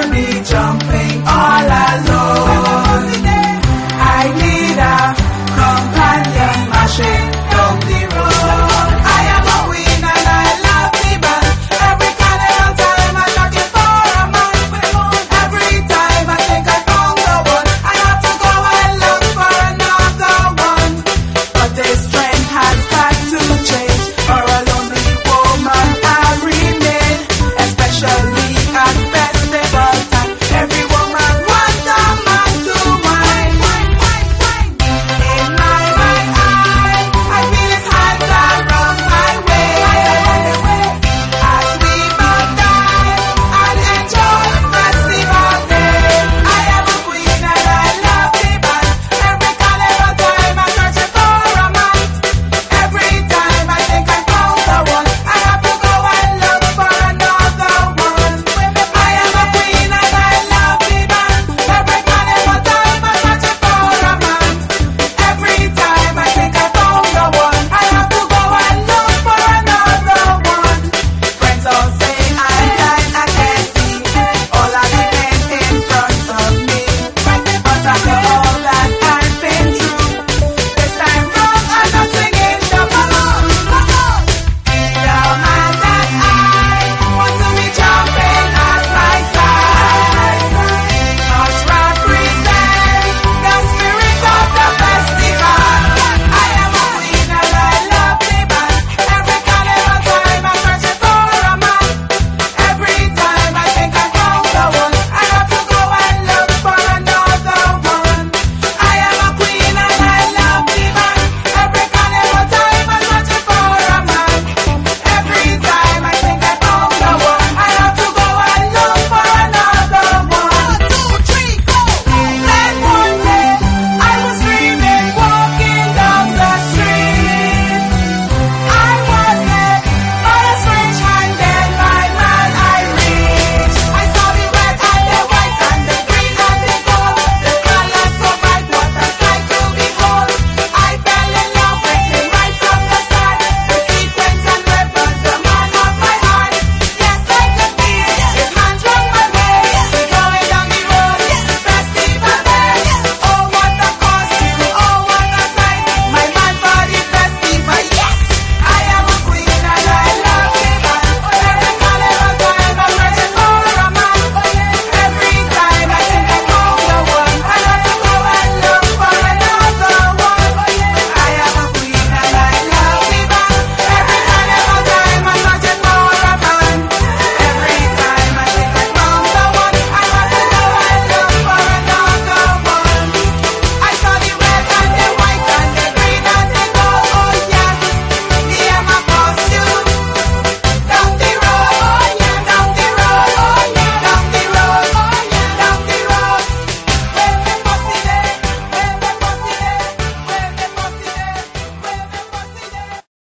gonna be jumping on.